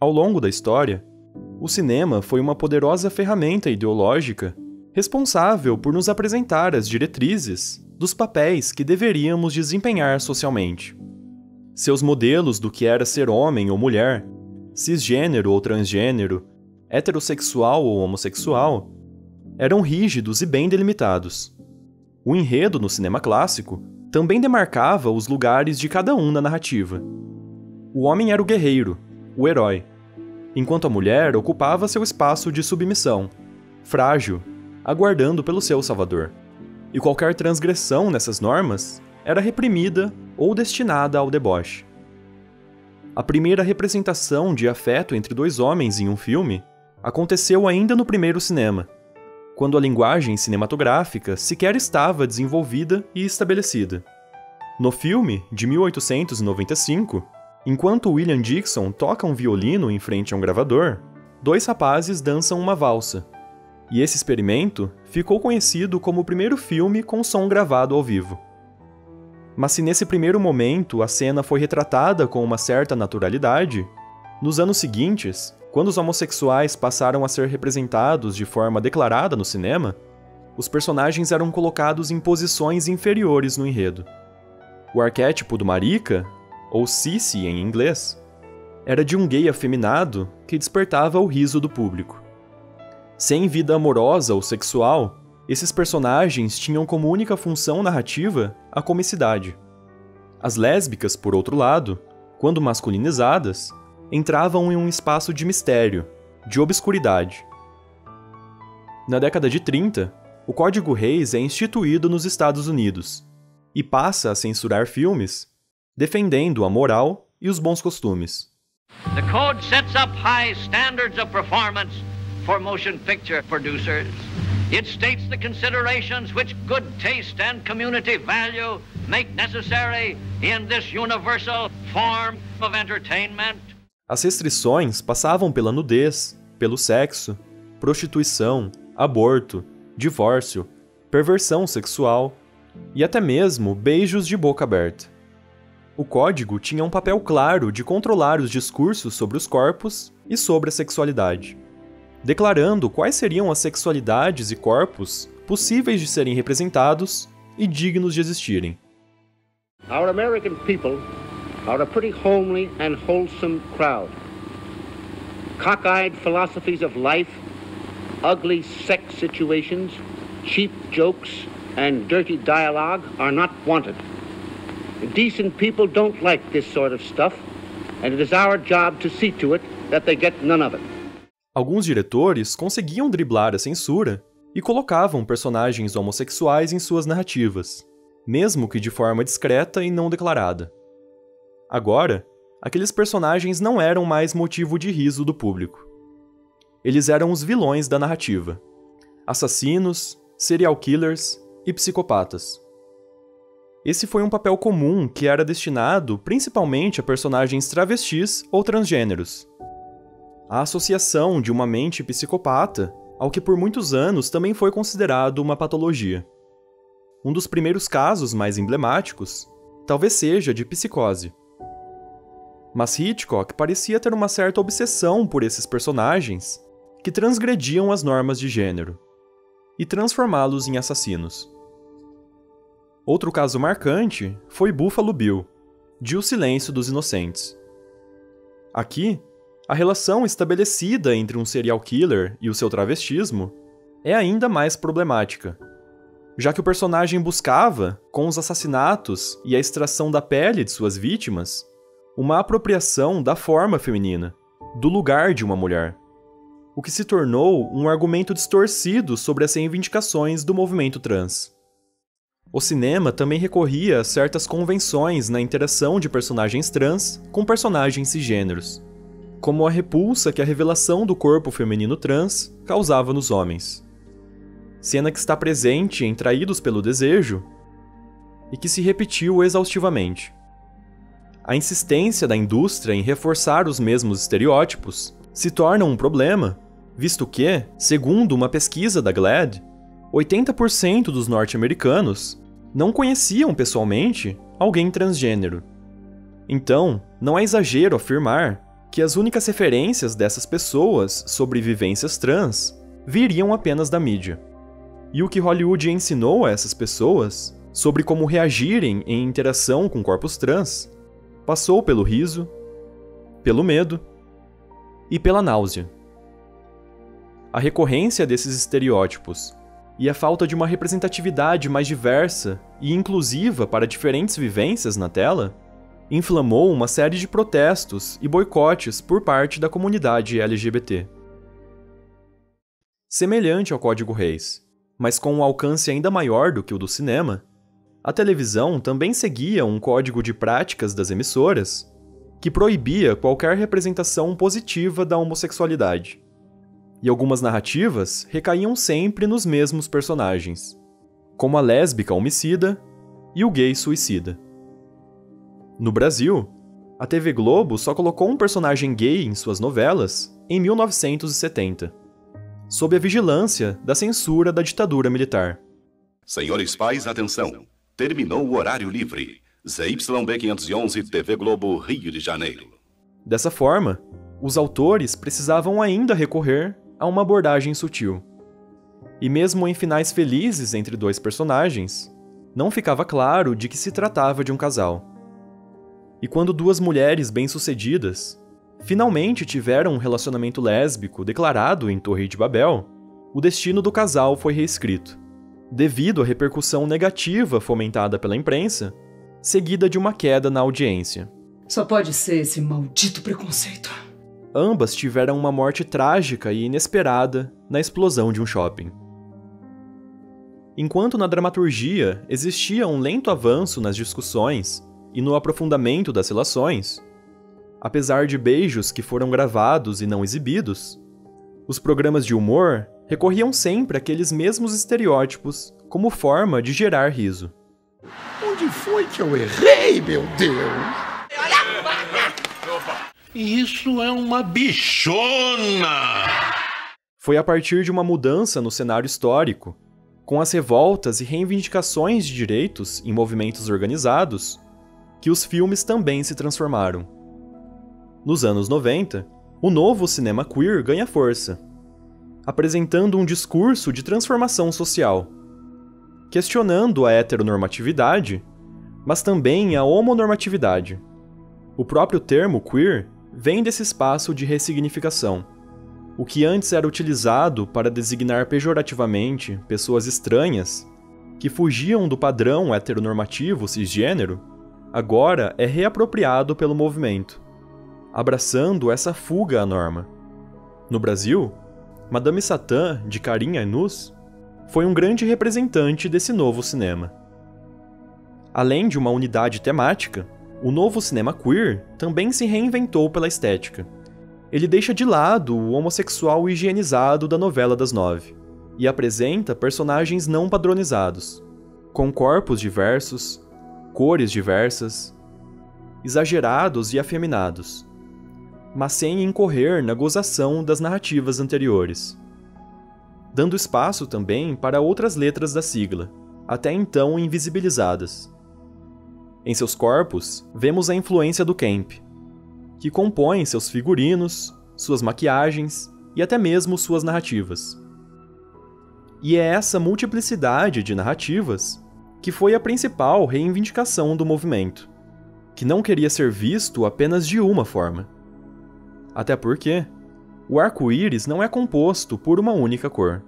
Ao longo da história, o cinema foi uma poderosa ferramenta ideológica responsável por nos apresentar as diretrizes dos papéis que deveríamos desempenhar socialmente. Seus modelos do que era ser homem ou mulher, cisgênero ou transgênero, heterossexual ou homossexual, eram rígidos e bem delimitados. O enredo no cinema clássico também demarcava os lugares de cada um na narrativa. O homem era o guerreiro, o herói, enquanto a mulher ocupava seu espaço de submissão, frágil, aguardando pelo seu salvador. E qualquer transgressão nessas normas era reprimida ou destinada ao deboche. A primeira representação de afeto entre dois homens em um filme aconteceu ainda no primeiro cinema, quando a linguagem cinematográfica sequer estava desenvolvida e estabelecida. No filme, de 1895, enquanto William Dixon toca um violino em frente a um gravador, dois rapazes dançam uma valsa. E esse experimento ficou conhecido como o primeiro filme com som gravado ao vivo. Mas se nesse primeiro momento a cena foi retratada com uma certa naturalidade, nos anos seguintes, quando os homossexuais passaram a ser representados de forma declarada no cinema, os personagens eram colocados em posições inferiores no enredo. O arquétipo do marica, ou sissy em inglês, era de um gay afeminado que despertava o riso do público. Sem vida amorosa ou sexual, esses personagens tinham como única função narrativa a comicidade. As lésbicas, por outro lado, quando masculinizadas, entravam em um espaço de mistério, de obscuridade. Na década de 30, o Código Reis é instituído nos Estados Unidos e passa a censurar filmes defendendo a moral e os bons costumes. The code sets up high standards of performance for motion picture producers. It states the considerations which good taste and community value make necessary in this universal form of entertainment. As restrições passavam pela nudez, pelo sexo, prostituição, aborto, divórcio, perversão sexual e até mesmo beijos de boca aberta. O código tinha um papel claro de controlar os discursos sobre os corpos e sobre a sexualidade, declarando quais seriam as sexualidades e corpos possíveis de serem representados e dignos de existirem. Our American people are a pretty homely and wholesome crowd. Cockeyed philosophies of life, ugly sex situations, cheap jokes, and dirty dialogue are not wanted. Decent people don't like this sort of stuff, and it is our job to see to it that they get none of it. Alguns diretores conseguiam driblar a censura e colocavam personagens homossexuais em suas narrativas, mesmo que de forma discreta e não declarada. Agora, aqueles personagens não eram mais motivo de riso do público. Eles eram os vilões da narrativa: assassinos, serial killers e psicopatas. Esse foi um papel comum que era destinado principalmente a personagens travestis ou transgêneros. A associação de uma mente psicopata ao que por muitos anos também foi considerado uma patologia. Um dos primeiros casos mais emblemáticos talvez seja de psicose. Mas Hitchcock parecia ter uma certa obsessão por esses personagens que transgrediam as normas de gênero e transformá-los em assassinos. Outro caso marcante foi Buffalo Bill, de O Silêncio dos Inocentes. Aqui, a relação estabelecida entre um serial killer e o seu travestismo é ainda mais problemática, já que o personagem buscava, com os assassinatos e a extração da pele de suas vítimas, uma apropriação da forma feminina, do lugar de uma mulher, o que se tornou um argumento distorcido sobre as reivindicações do movimento trans. O cinema também recorria a certas convenções na interação de personagens trans com personagens cisgêneros, como a repulsa que a revelação do corpo feminino trans causava nos homens. Cena que está presente em Traídos pelo Desejo e que se repetiu exaustivamente. A insistência da indústria em reforçar os mesmos estereótipos se torna um problema, visto que, segundo uma pesquisa da GLAAD, 80% dos norte-americanos não conheciam pessoalmente alguém transgênero. Então, não é exagero afirmar que as únicas referências dessas pessoas sobre vivências trans viriam apenas da mídia. E o que Hollywood ensinou a essas pessoas sobre como reagirem em interação com corpos trans passou pelo riso, pelo medo e pela náusea. A recorrência desses estereótipos e a falta de uma representatividade mais diversa e inclusiva para diferentes vivências na tela inflamou uma série de protestos e boicotes por parte da comunidade LGBT. Semelhante ao Código Reis, mas com um alcance ainda maior do que o do cinema, a televisão também seguia um código de práticas das emissoras que proibia qualquer representação positiva da homossexualidade. E algumas narrativas recaíam sempre nos mesmos personagens, como a lésbica homicida e o gay suicida. No Brasil, a TV Globo só colocou um personagem gay em suas novelas em 1970, sob a vigilância da censura da ditadura militar. Senhores pais, atenção! Terminou o horário livre. ZYB 511 TV Globo, Rio de Janeiro. Dessa forma, os autores precisavam ainda recorrer a uma abordagem sutil. E mesmo em finais felizes entre dois personagens, não ficava claro de que se tratava de um casal. E quando duas mulheres bem-sucedidas finalmente tiveram um relacionamento lésbico declarado em Torre de Babel, o destino do casal foi reescrito, devido à repercussão negativa fomentada pela imprensa, seguida de uma queda na audiência. Só pode ser esse maldito preconceito. Ambas tiveram uma morte trágica e inesperada na explosão de um shopping. Enquanto na dramaturgia existia um lento avanço nas discussões e no aprofundamento das relações, apesar de beijos que foram gravados e não exibidos, os programas de humor recorriam sempre àqueles mesmos estereótipos como forma de gerar riso. Onde foi que eu errei, meu Deus? Isso é uma bichona! Foi a partir de uma mudança no cenário histórico, com as revoltas e reivindicações de direitos em movimentos organizados, que os filmes também se transformaram. Nos anos 90, o novo cinema queer ganha força, apresentando um discurso de transformação social, questionando a heteronormatividade, mas também a homonormatividade. O próprio termo queer vem desse espaço de ressignificação. O que antes era utilizado para designar pejorativamente pessoas estranhas, que fugiam do padrão heteronormativo cisgênero, agora é reapropriado pelo movimento, abraçando essa fuga à norma. No Brasil, Madame Satã, de Karim Ainus, foi um grande representante desse novo cinema. Além de uma unidade temática, o novo cinema queer também se reinventou pela estética. Ele deixa de lado o homossexual higienizado da novela das nove e apresenta personagens não padronizados, com corpos diversos, cores diversas, exagerados e afeminados, mas sem incorrer na gozação das narrativas anteriores. Dando espaço também para outras letras da sigla, até então invisibilizadas. Em seus corpos, vemos a influência do camp, que compõe seus figurinos, suas maquiagens e até mesmo suas narrativas. E é essa multiplicidade de narrativas que foi a principal reivindicação do movimento, que não queria ser visto apenas de uma forma. Até porque o arco-íris não é composto por uma única cor.